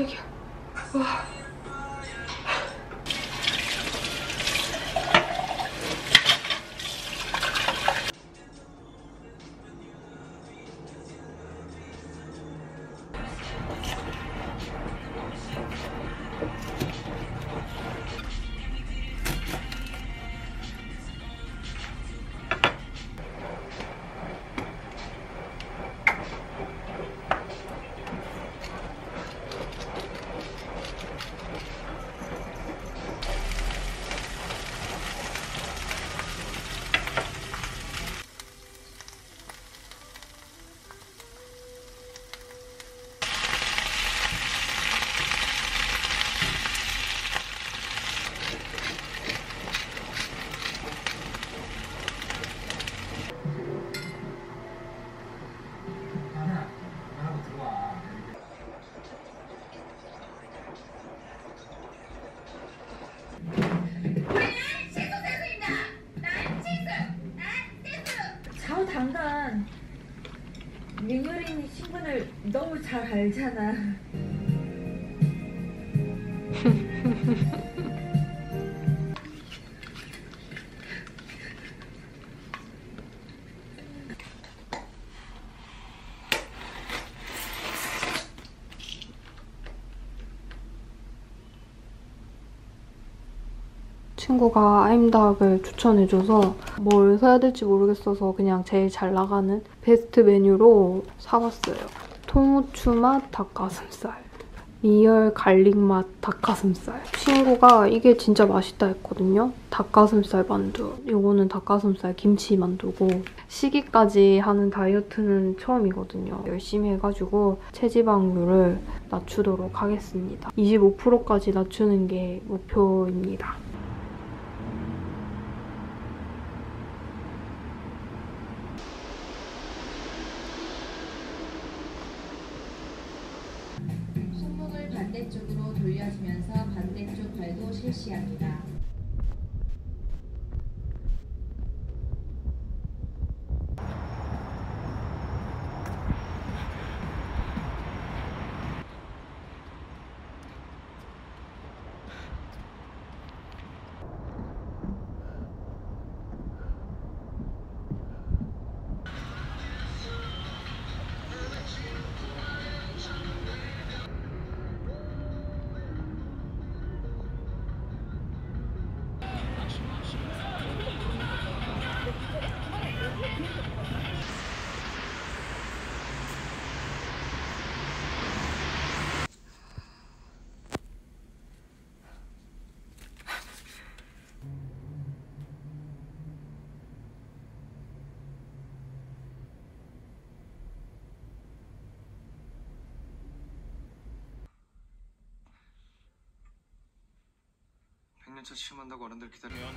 깜짝이야. 알잖아. 친구가 아임닭을 추천해줘서 뭘 사야 될지 모르겠어서 그냥 제일 잘 나가는 베스트 메뉴로 사봤어요. 통후추 맛 닭가슴살. real garlic 맛 닭가슴살. 친구가 이게 진짜 맛있다 했거든요. 닭가슴살 만두. 이거는 닭가슴살 김치 만두고 시기까지 하는 다이어트는 처음이거든요. 열심히 해가지고 체지방률을 낮추도록 하겠습니다. 25%까지 낮추는 게 목표입니다. 5년 차 시험한다고 어른들 기다리면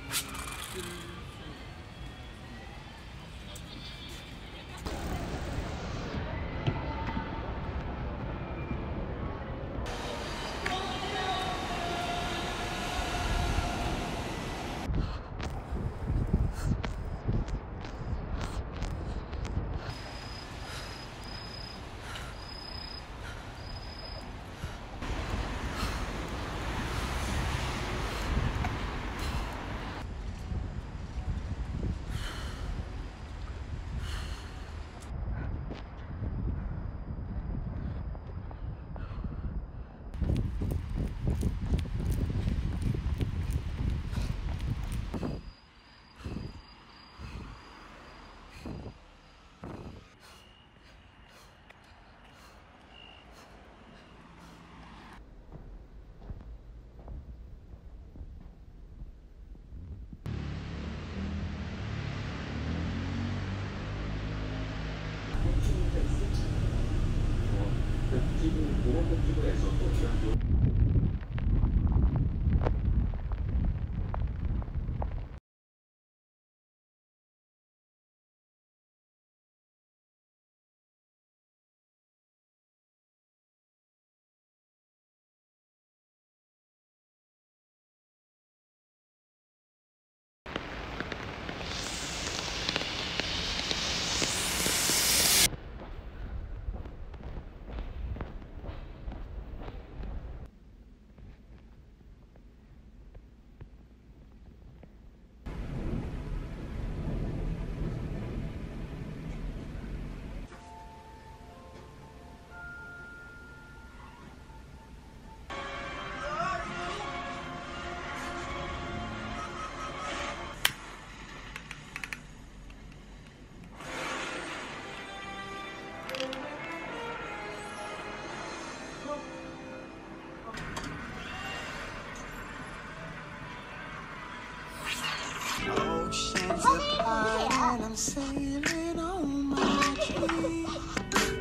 면 sailing on my dream.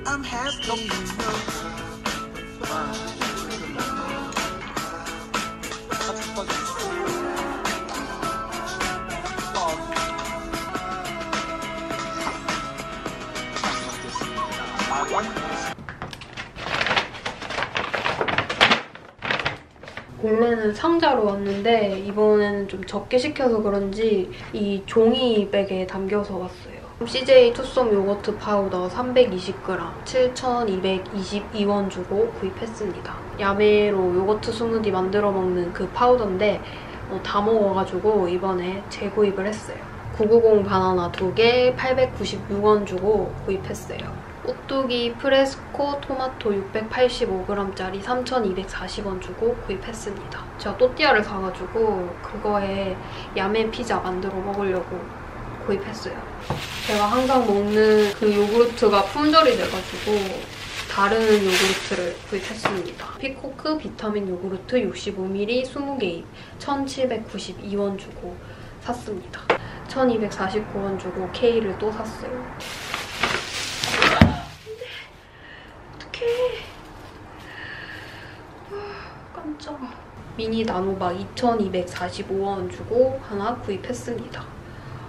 I'm happy, 원래는 상자로 왔는데 이번에는 좀 적게 시켜서 그런지 이 종이백에 담겨서 왔어요. CJ 투썸 요거트 파우더 320g 7,222원 주고 구입했습니다. 야매로 요거트 스무디 만들어 먹는 그 파우더인데 어, 다 먹어가지고 이번에 재구입을 했어요. 990 바나나 2개 896원 주고 구입했어요. 오뚜기 프레스코 토마토 685g짜리 3,240원 주고 구입했습니다. 제가 또띠아를 사가지고 그거에 야매 피자 만들어 먹으려고 구입했어요. 제가 항상 먹는 그 요구르트가 품절이 돼가지고 다른 요구르트를 구입했습니다. 피코크 비타민 요구르트 65ml 20개입 1,792원 주고 샀습니다. 1,249원 주고 K를 또 샀어요. 어떡해. 아, 깜짝아. 미니 나노박 2,245원 주고 하나 구입했습니다.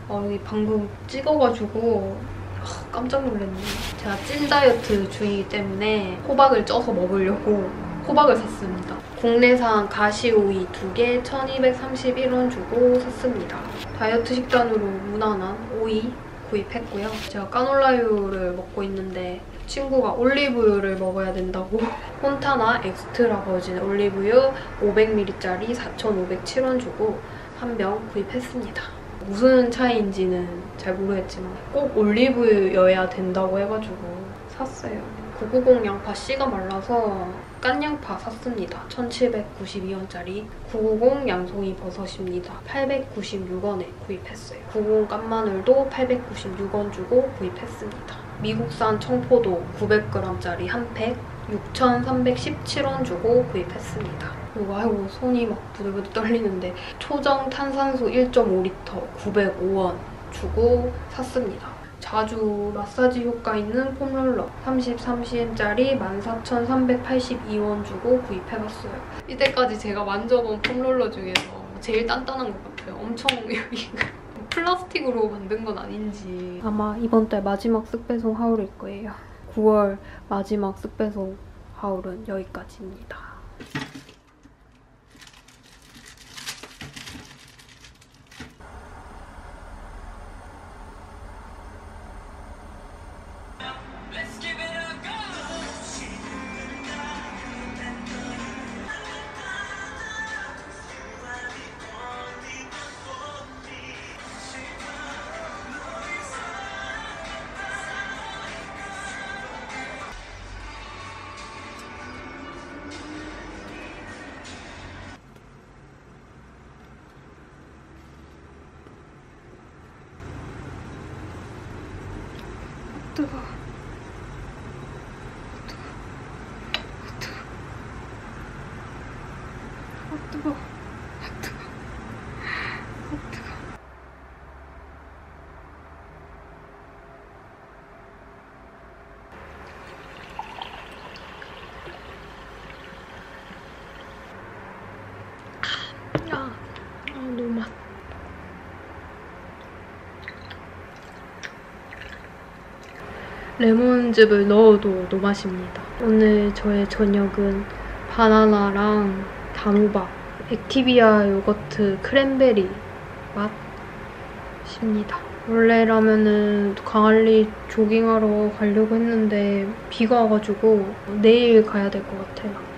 아, 여기 방금 찍어가지고 아, 깜짝 놀랐네. 제가 찐 다이어트 중이기 때문에 호박을 쪄서 먹으려고 호박을 샀습니다. 국내산 가시오이 2개 1,231원 주고 샀습니다. 다이어트 식단으로 무난한 오이 구입했고요. 제가 까놀라유를 먹고 있는데 친구가 올리브유를 먹어야 된다고 폰타나 엑스트라 버진 올리브유 500ml짜리 4,507원 주고 한 병 구입했습니다. 무슨 차이인지는 잘 모르겠지만 꼭 올리브유여야 된다고 해가지고 샀어요. 990 양파 씨가 말라서 깐 양파 샀습니다. 1792원짜리 990 양송이 버섯입니다. 896원에 구입했어요. 90 깐마늘도 896원 주고 구입했습니다. 미국산 청포도 900g짜리 한팩 6,317원 주고 구입했습니다. 이거 아이고 손이 막 부들부들 떨리는데 초정 탄산수 1.5L 905원 주고 샀습니다. 자주 마사지 효과 있는 폼롤러 33cm짜리 14,382원 주고 구입해봤어요. 이때까지 제가 만져본 폼롤러 중에서 제일 단단한 것 같아요. 엄청 여기가 플라스틱으로 만든 건 아닌지 아마 이번 달 마지막 쓱배송 하울일 거예요. 9월 마지막 쓱배송 하울은 여기까지입니다. 뜨거. 아 뜨거. 아 뜨거. 아 뜨거. 아, 아 너무 맛. 레몬즙을 넣어도 노맛입니다. 오늘 저의 저녁은 바나나랑 단호박, 액티비아 요거트 크랜베리 맛입니다. 원래라면은 강할리 조깅하러 가려고 했는데 비가 와가지고 내일 가야 될 것 같아요.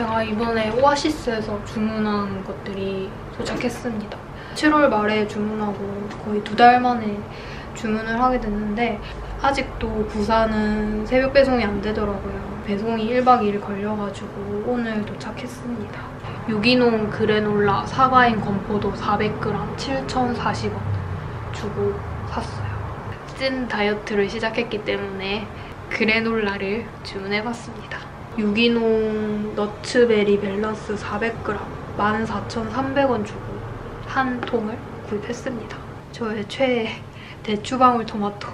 제가 이번에 오아시스에서 주문한 것들이 도착했습니다. 7월 말에 주문하고 거의 두 달 만에 주문을 하게 됐는데 아직도 부산은 새벽 배송이 안 되더라고요. 배송이 1박 2일 걸려가지고 오늘 도착했습니다. 유기농 그래놀라 사과인 건포도 400g 7,040원 주고 샀어요. 찐 다이어트를 시작했기 때문에 그래놀라를 주문해봤습니다. 유기농 너츠베리 밸런스 400g 14,300원 주고 한 통을 구입했습니다. 저의 최애 대추방울 토마토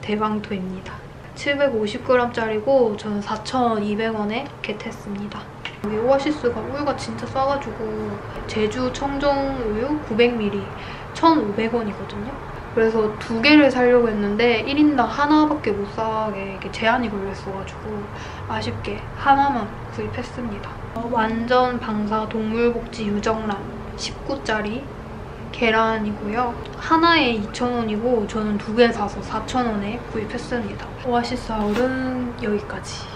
대방토입니다. 750g짜리고 저는 4,200원에 겟했습니다. 여기 오아시스가 우유가 진짜 싸가지고 제주 청정 우유 900ml 1,500원이거든요. 그래서 두 개를 사려고 했는데 1인당 하나밖에 못 사게 제한이 걸렸어가지고 아쉽게 하나만 구입했습니다. 어, 완전 방사 동물복지 유정란 19짜리 계란이고요. 하나에 2,000원이고 저는 두 개 사서 4,000원에 구입했습니다. 오아시스 하울은 여기까지.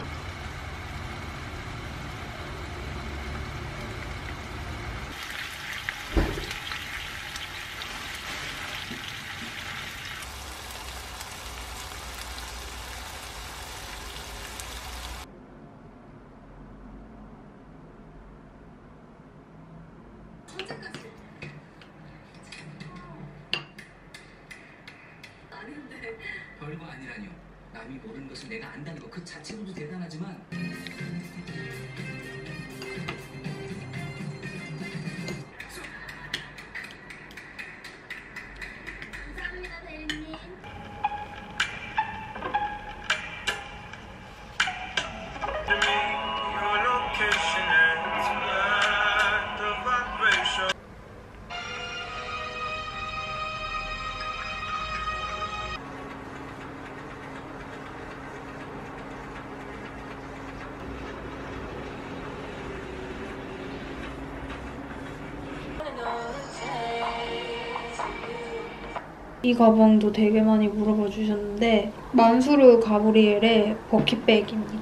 이 가방도 되게 많이 물어봐 주셨는데 만수르 가브리엘의 버킷백입니다.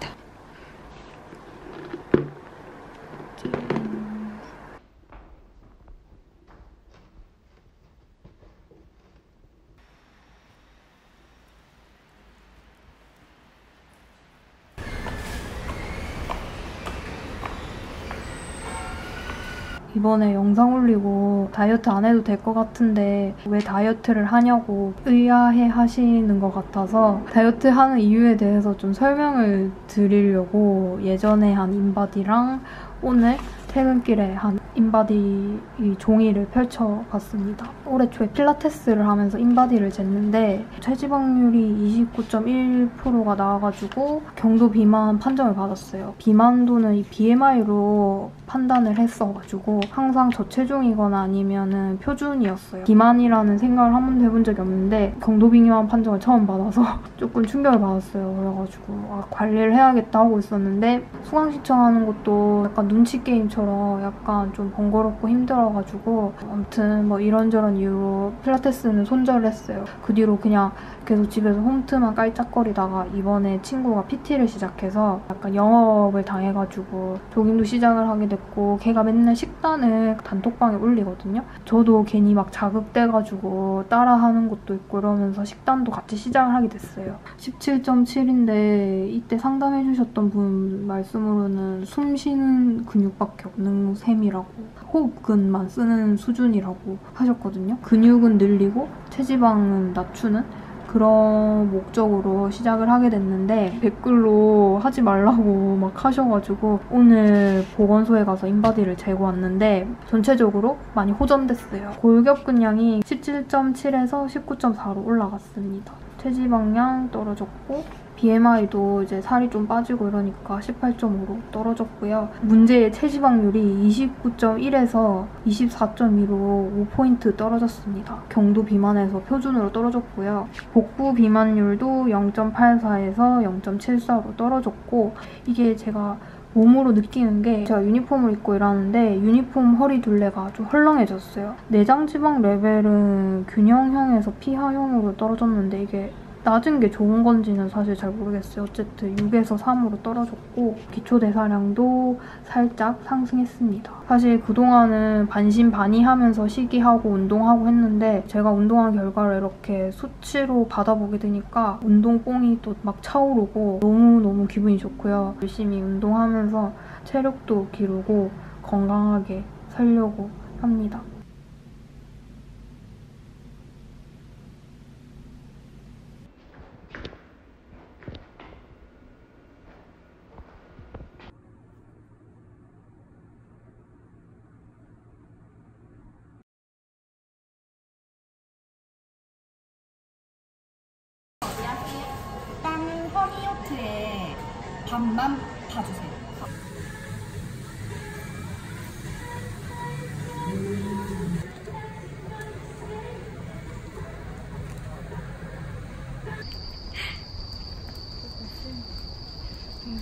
이번에 영상 올리고 다이어트 안 해도 될 것 같은데 왜 다이어트를 하냐고 의아해 하시는 것 같아서 다이어트 하는 이유에 대해서 좀 설명을 드리려고 예전에 한 인바디랑 오늘 퇴근길에 한 인바디 이 종이를 펼쳐봤습니다. 올해 초에 필라테스를 하면서 인바디를 쟀는데 체지방률이 29.1%가 나와가지고 경도 비만 판정을 받았어요. 비만도는 이 BMI로 판단을 했어가지고 항상 저체중이거나 아니면은 표준이었어요. 비만이라는 생각을 한 번도 해본 적이 없는데 경도 비만 판정을 처음 받아서 조금 충격을 받았어요. 그래가지고 아, 관리를 해야겠다 하고 있었는데 수강 신청하는 것도 약간 눈치 게임처럼 약간 좀 번거롭고 힘들어가지고 아무튼 뭐 이런저런 이유로 필라테스는 손절을 했어요. 그 뒤로 그냥 계속 집에서 홈트만 깔짝거리다가 이번에 친구가 PT를 시작해서 약간 영업을 당해가지고 조깅도 시작을 하게 됐고 걔가 맨날 식단을 단톡방에 올리거든요. 저도 괜히 막 자극돼가지고 따라하는 것도 있고 이러면서 식단도 같이 시작을 하게 됐어요. 17.7인데 이때 상담해주셨던 분 말씀으로는 숨 쉬는 근육밖에 없는 셈이라고 호흡근만 쓰는 수준이라고 하셨거든요. 근육은 늘리고 체지방은 낮추는 그런 목적으로 시작을 하게 됐는데 댓글로 하지 말라고 막 하셔가지고 오늘 보건소에 가서 인바디를 재고 왔는데 전체적으로 많이 호전됐어요. 골격근량이 17.7에서 19.4로 올라갔습니다. 체지방량 떨어졌고 BMI도 이제 살이 좀 빠지고 이러니까 18.5로 떨어졌고요. 문제의 체지방률이 29.1에서 24.2로 5포인트 떨어졌습니다. 경도 비만에서 표준으로 떨어졌고요. 복부 비만율도 0.84에서 0.74로 떨어졌고 이게 제가 몸으로 느끼는 게 제가 유니폼을 입고 일하는데 유니폼 허리 둘레가 좀 헐렁해졌어요. 내장 지방 레벨은 균형형에서 피하형으로 떨어졌는데 이게 낮은 게 좋은 건지는 사실 잘 모르겠어요. 어쨌든 6에서 3으로 떨어졌고 기초 대사량도 살짝 상승했습니다. 사실 그동안은 반신반의하면서 식이하고 운동하고 했는데 제가 운동한 결과를 이렇게 수치로 받아보게 되니까 운동뽕이 또 막 차오르고 너무너무 기분이 좋고요. 열심히 운동하면서 체력도 기르고 건강하게 살려고 합니다.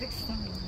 아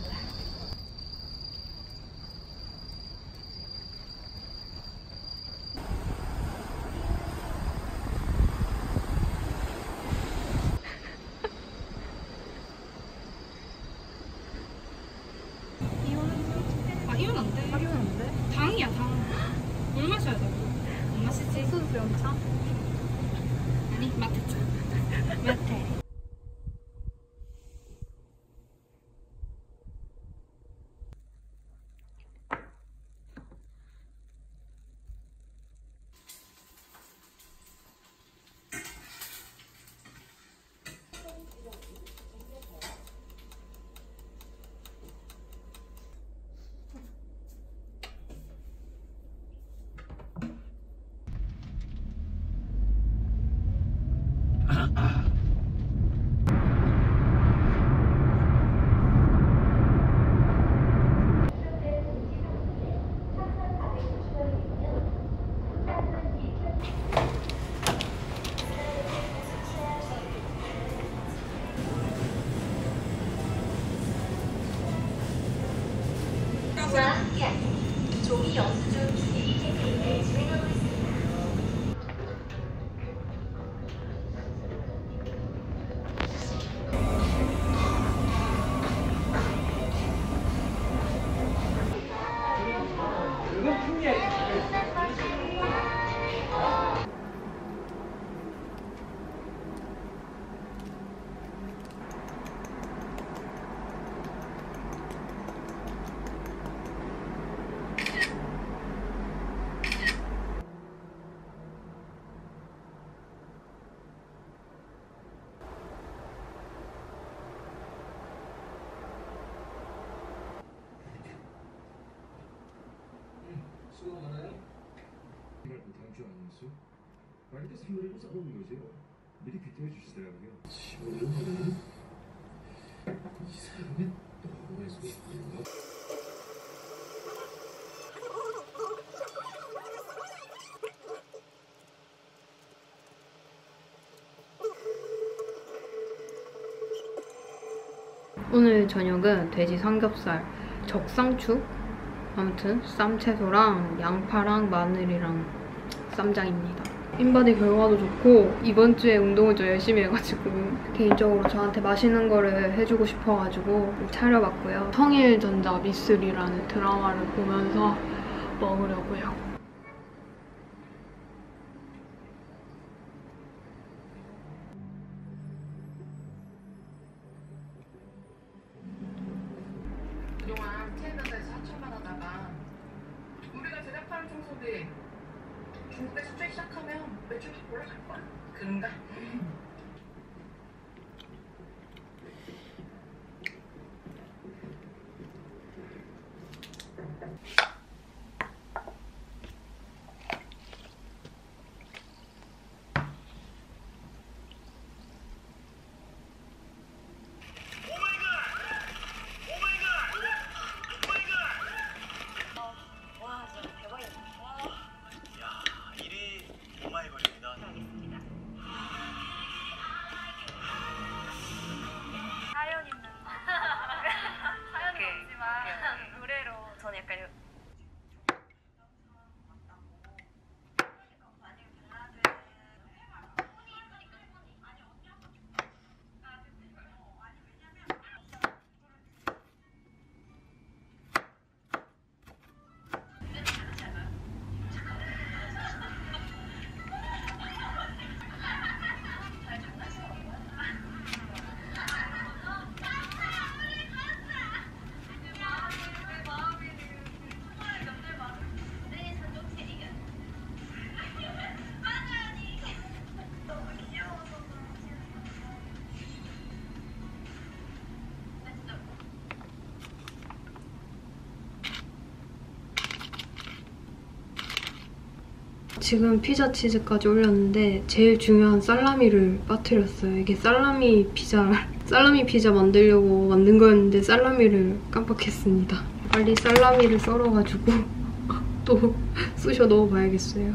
아니었어? 말도 선물을 써보는 거죠. 미리 귀팅해 주시더라고요. 15년 전에 이 사람의 너무해서 싶은가? 오늘 저녁은 돼지 삼겹살, 적상추, 아무튼 쌈채소랑 양파랑 마늘이랑 쌈장입니다. 인바디 결과도 좋고 이번 주에 운동을 좀 열심히 해가지고 개인적으로 저한테 맛있는 거를 해주고 싶어가지고 차려봤고요. 성일전자 미술이라는 드라마를 보면서 먹으려고요. 지금 피자 치즈까지 올렸는데 제일 중요한 살라미를 빠뜨렸어요. 이게 살라미 피자, 살라미 피자 만들려고 만든 거였는데 살라미를 깜빡했습니다. 빨리 살라미를 썰어가지고 또 쑤셔 넣어봐야겠어요.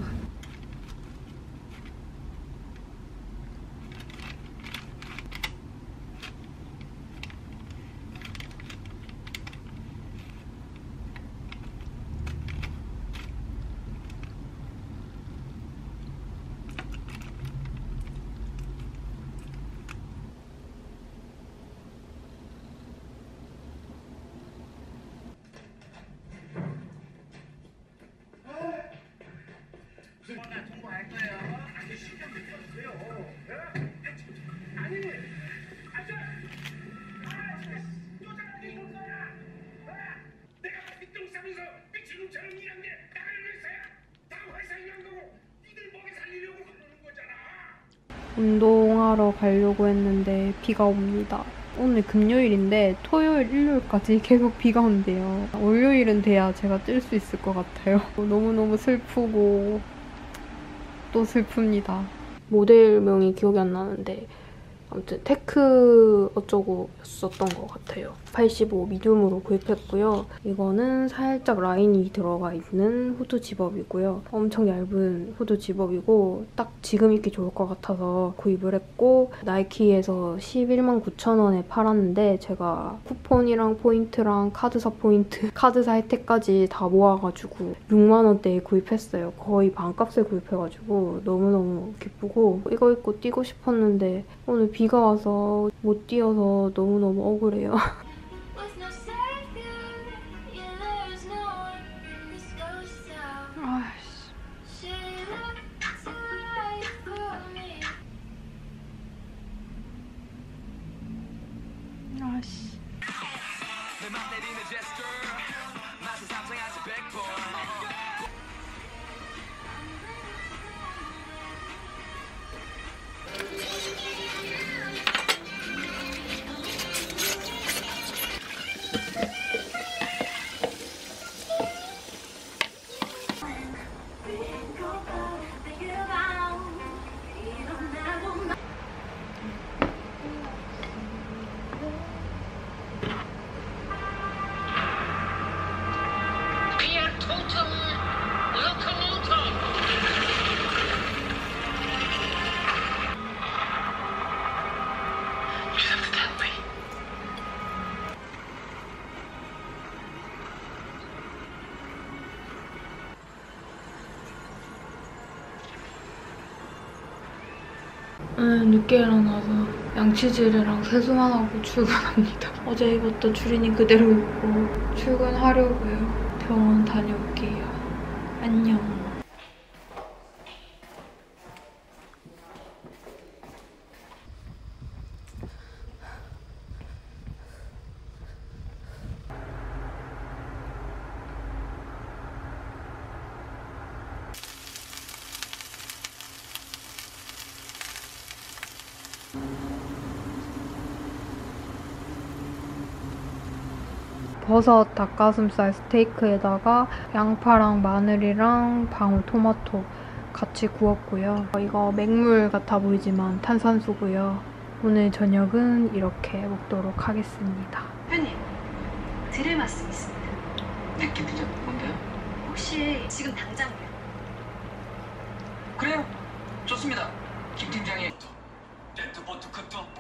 내가 피똥 싸면서 미친놈처럼 일한 게 나를 위해서야. 다 회사 일한 거고 니들 먹여 살리려고 그러는 거잖아. 운동하러 가려고 했는데 비가 옵니다. 오늘 금요일인데 토요일, 일요일까지 계속 비가 온대요. 월요일은 돼야 제가 뛸 수 있을 것 같아요. 너무너무 슬프고 또 슬픕니다. 모델명이 기억이 안 나는데 아무튼 tech 어쩌고였었던 것 같아요. 85 medium으로 구입했고요. 이거는 살짝 라인이 들어가 있는 후드 zip-up이고요. 엄청 얇은 후드 zip-up이고 딱 지금 입기 좋을 것 같아서 구입을 했고 나이키에서 11만 9천 원에 팔았는데 제가 쿠폰이랑 포인트랑 카드사 포인트, 카드사 혜택까지 다 모아가지고 6만 원대에 구입했어요. 거의 반값에 구입해가지고 너무너무 기쁘고 이거 입고 뛰고 싶었는데 오늘 비가 와서 못 뛰어서 너무너무 억울해요. 오늘 늦게 일어나서 양치질이랑 세수만 하고 출근합니다. 어제 입었던 추리닝 그대로 입고 출근하려고요. 병원 다녀올게요. 안녕. 버섯 닭가슴살 스테이크에다가 양파랑 마늘이랑 방울 토마토 같이 구웠고요. 이거 맹물 같아 보이지만 탄산수고요. 오늘 저녁은 이렇게 먹도록 하겠습니다. 대표님, 드릴 말씀 있습니다. 네, 김 팀장 뭔데요? 혹시 지금 당장요? 그래요. 좋습니다. 김 팀장이 렌트보트 밥도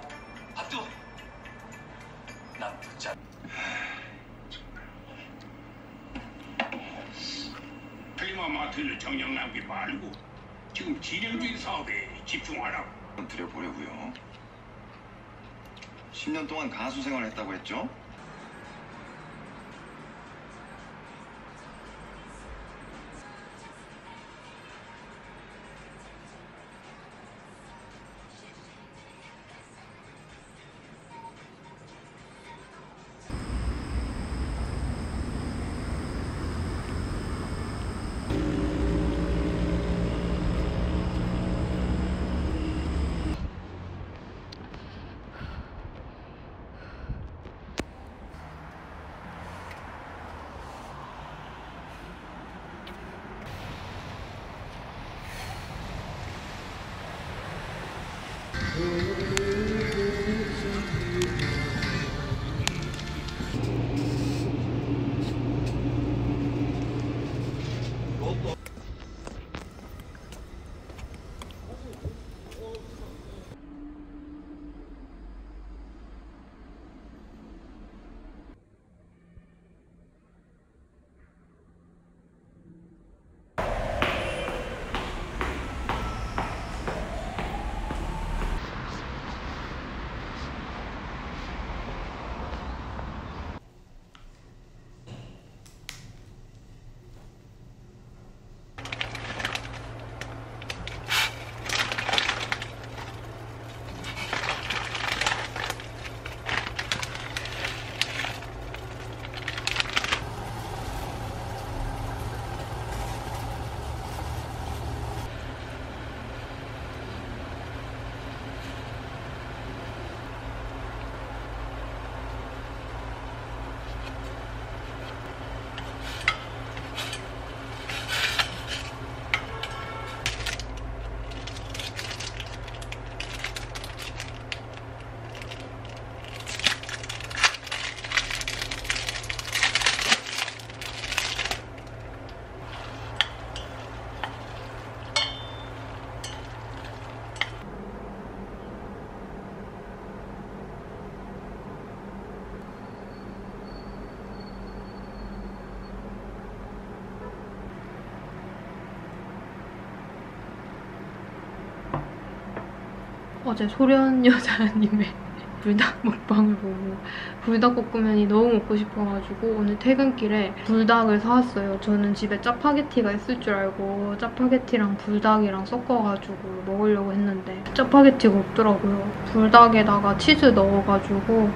클리마 마트를 정령 낭비 말고 지금 진행 중인 사업에 집중하라고. 드려보려고요. 10년 동안 가수 생활을 했다고 했죠? Deus. 어제 소련 여자님의 불닭 먹방을 보고 불닭볶음면이 너무 먹고 싶어가지고 오늘 퇴근길에 불닭을 사왔어요. 저는 집에 짜파게티가 있을 줄 알고 짜파게티랑 불닭이랑 섞어가지고 먹으려고 했는데 짜파게티가 없더라고요. 불닭에다가 치즈 넣어가지고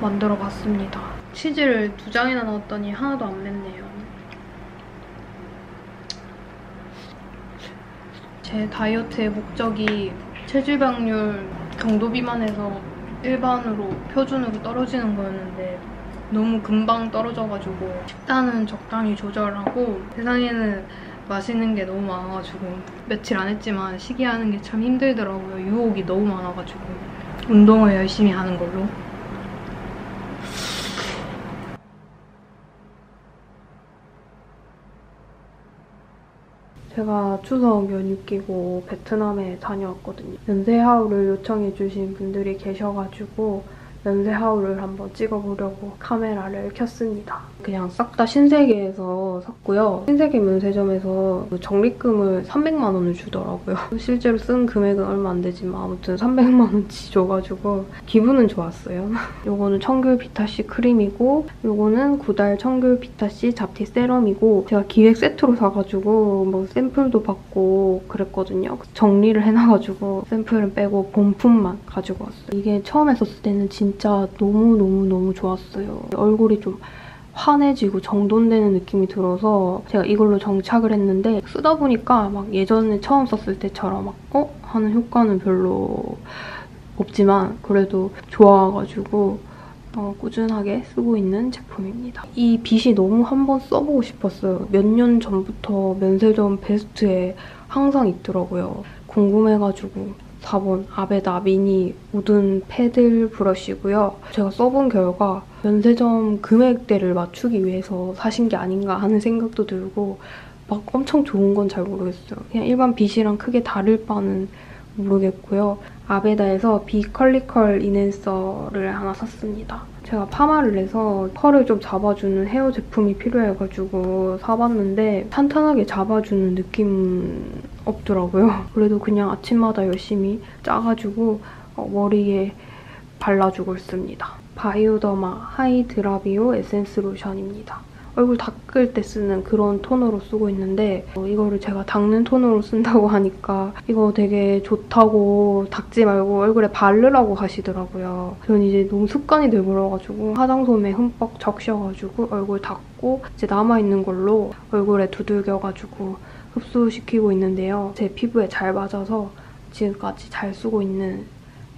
만들어봤습니다. 치즈를 두 장이나 넣었더니 하나도 안 맵네요. 제 다이어트의 목적이 체지방률 경도 비만에서 일반으로 표준으로 떨어지는 거였는데 너무 금방 떨어져가지고 식단은 적당히 조절하고 세상에는 맛있는 게 너무 많아가지고 며칠 안 했지만 식이하는 게 참 힘들더라고요. 유혹이 너무 많아가지고 운동을 열심히 하는 걸로. 제가 추석 연휴 끼고 베트남에 다녀왔거든요. 연세하우를 요청해주신 분들이 계셔가지고 연세하우를 한번 찍어보려고 카메라를 켰습니다. 그냥 싹 다 신세계에서 샀고요. 신세계 면세점에서 그 적립금을 300만 원을 주더라고요. 실제로 쓴 금액은 얼마 안 되지만 아무튼 300만 원치 줘가지고 기분은 좋았어요. 요거는 청귤 비타C 크림이고 요거는 구달 청귤 비타C 잡티 세럼이고 제가 기획 세트로 사가지고 뭐 샘플도 받고 그랬거든요. 정리를 해놔가지고 샘플은 빼고 본품만 가지고 왔어요. 이게 처음에 썼을 때는 진짜 너무너무너무 좋았어요. 얼굴이 좀 환해지고 정돈되는 느낌이 들어서 제가 이걸로 정착을 했는데 쓰다 보니까 막 예전에 처음 썼을 때처럼 막 어? 하는 효과는 별로 없지만 그래도 좋아가지고 어, 꾸준하게 쓰고 있는 제품입니다. 이 빗이 너무 한번 써보고 싶었어요. 몇 년 전부터 면세점 베스트에 항상 있더라고요. 궁금해가지고 사본 아베다 미니 우든 패들 브러쉬고요. 제가 써본 결과 면세점 금액대를 맞추기 위해서 사신 게 아닌가 하는 생각도 들고 막 엄청 좋은 건 잘 모르겠어요. 그냥 일반 빗이랑 크게 다를 바는 모르겠고요. 아베다에서 비컬리컬 이넨서를 하나 샀습니다. 제가 파마를 해서 컬을 좀 잡아주는 헤어 제품이 필요해가지고 사봤는데 탄탄하게 잡아주는 느낌 없더라고요. 그래도 그냥 아침마다 열심히 짜가지고 어, 머리에 발라주고 있습니다. 바이오더마 하이드라비오 에센스 로션입니다. 얼굴 닦을 때 쓰는 그런 톤으로 쓰고 있는데 어, 이거를 제가 닦는 톤으로 쓴다고 하니까 이거 되게 좋다고 닦지 말고 얼굴에 바르라고 하시더라고요. 저는 이제 너무 습관이 돼버려가지고 화장솜에 흠뻑 적셔가지고 얼굴 닦고 이제 남아있는 걸로 얼굴에 두들겨가지고 흡수시키고 있는데요. 제 피부에 잘 맞아서 지금까지 잘 쓰고 있는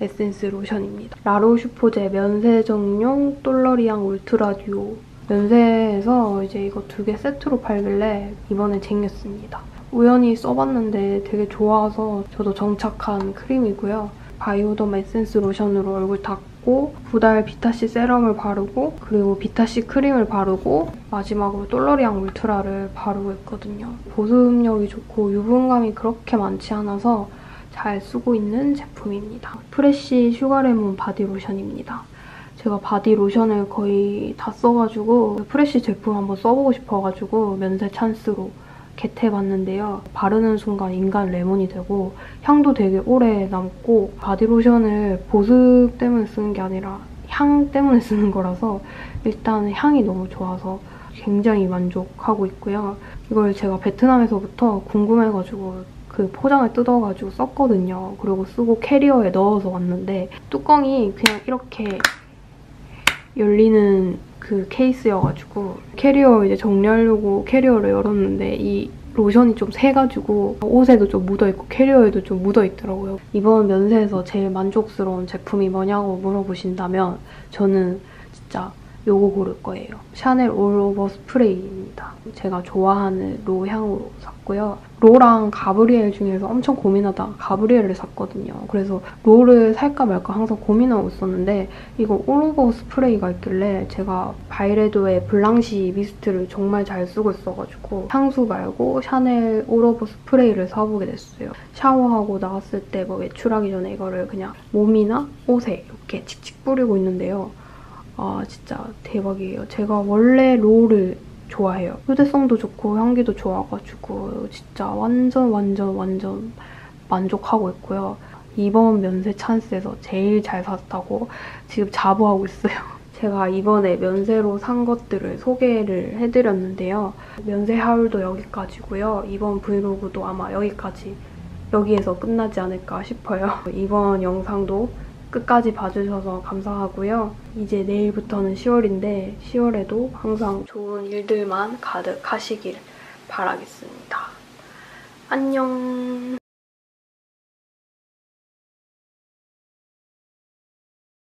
에센스 로션입니다. 라로슈포제 면세정용 똘러리앙 울트라 듀오 면세에서 이제 이거 두 개 세트로 팔길래 이번에 쟁였습니다. 우연히 써봤는데 되게 좋아서 저도 정착한 크림이고요. 바이오덤 에센스 로션으로 얼굴 닦고 구달 비타C 세럼을 바르고 그리고 비타C 크림을 바르고 마지막으로 똘러리앙 울트라를 바르고 있거든요. 보습력이 좋고 유분감이 그렇게 많지 않아서 잘 쓰고 있는 제품입니다. 프레쉬 슈가레몬 바디로션입니다. 제가 바디로션을 거의 다 써가지고 프레쉬 제품 한번 써보고 싶어가지고 면세 찬스로 get해봤는데요. 바르는 순간 인간 레몬이 되고 향도 되게 오래 남고 바디로션을 보습 때문에 쓰는 게 아니라 향 때문에 쓰는 거라서 일단 향이 너무 좋아서 굉장히 만족하고 있고요. 이걸 제가 베트남에서부터 궁금해가지고 그 포장을 뜯어가지고 썼거든요. 그리고 쓰고 캐리어에 넣어서 왔는데 뚜껑이 그냥 이렇게 열리는 그 케이스여가지고 캐리어 이제 정리하려고 캐리어를 열었는데 이 로션이 좀 새가지고 옷에도 좀 묻어있고 캐리어에도 좀 묻어있더라고요. 이번 면세에서 제일 만족스러운 제품이 뭐냐고 물어보신다면 저는 진짜 요거 고를 거예요. 샤넬 all over 스프레이입니다. 제가 좋아하는 로 향으로 샀고요. 로랑 가브리엘 중에서 엄청 고민하다가 가브리엘을 샀거든요. 그래서 로를 살까 말까 항상 고민하고 있었는데 이거 all over 스프레이가 있길래 제가 바이레도의 블랑쉬 미스트를 정말 잘 쓰고 있어가지고 향수 말고 샤넬 all over 스프레이를 사보게 됐어요. 샤워하고 나왔을 때 뭐 외출하기 전에 이거를 그냥 몸이나 옷에 이렇게 칙칙 뿌리고 있는데요. 아 진짜 대박이에요. 제가 원래 로를 좋아해요. 휴대성도 좋고 향기도 좋아가지고 진짜 완전 완전 완전 만족하고 있고요. 이번 면세 찬스에서 제일 잘 샀다고 지금 자부하고 있어요. 제가 이번에 면세로 산 것들을 소개를 해드렸는데요. 면세 하울도 여기까지고요. 이번 브이로그도 아마 여기까지 여기에서 끝나지 않을까 싶어요. 이번 영상도 끝까지 봐주셔서 감사하고요. 이제 내일부터는 10월인데 10월에도 항상 좋은 일들만 가득하시길 바라겠습니다. 안녕.